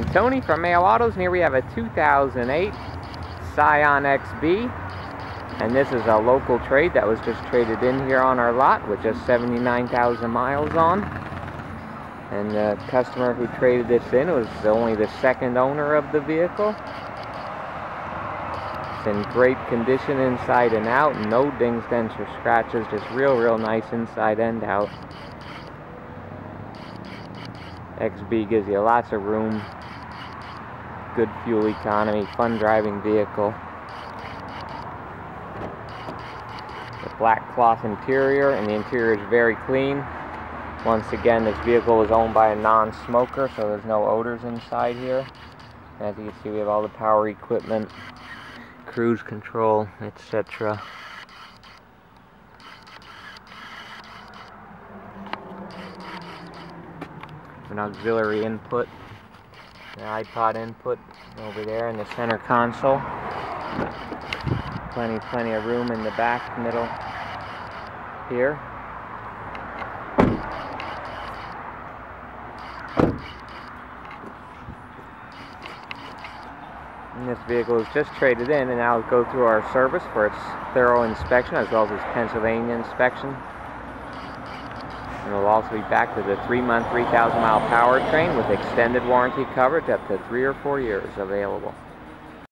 I'm Tony from Mayo Autos, and here we have a 2008 Scion XB. And this is a local trade that was just traded in here on our lot with just 79,000 miles on. And the customer who traded this in was only the second owner of the vehicle. It's in great condition inside and out, no dings, dents, or scratches, just real, real nice inside and out. XB gives you lots of room, good fuel economy, fun driving vehicle. The black cloth interior, and the interior is very clean. Once again, this vehicle was owned by a non-smoker, so there's no odors inside here. As you can see, we have all the power equipment, cruise control, etc. an auxiliary input, an iPod input over there in the center console. Plenty, plenty of room in the back, middle here. And this vehicle is just traded in and now will go through our service for its thorough inspection as well as its Pennsylvania inspection. And we'll also be back with a three-month, 3,000 mile powertrain with extended warranty coverage up to three or four years available.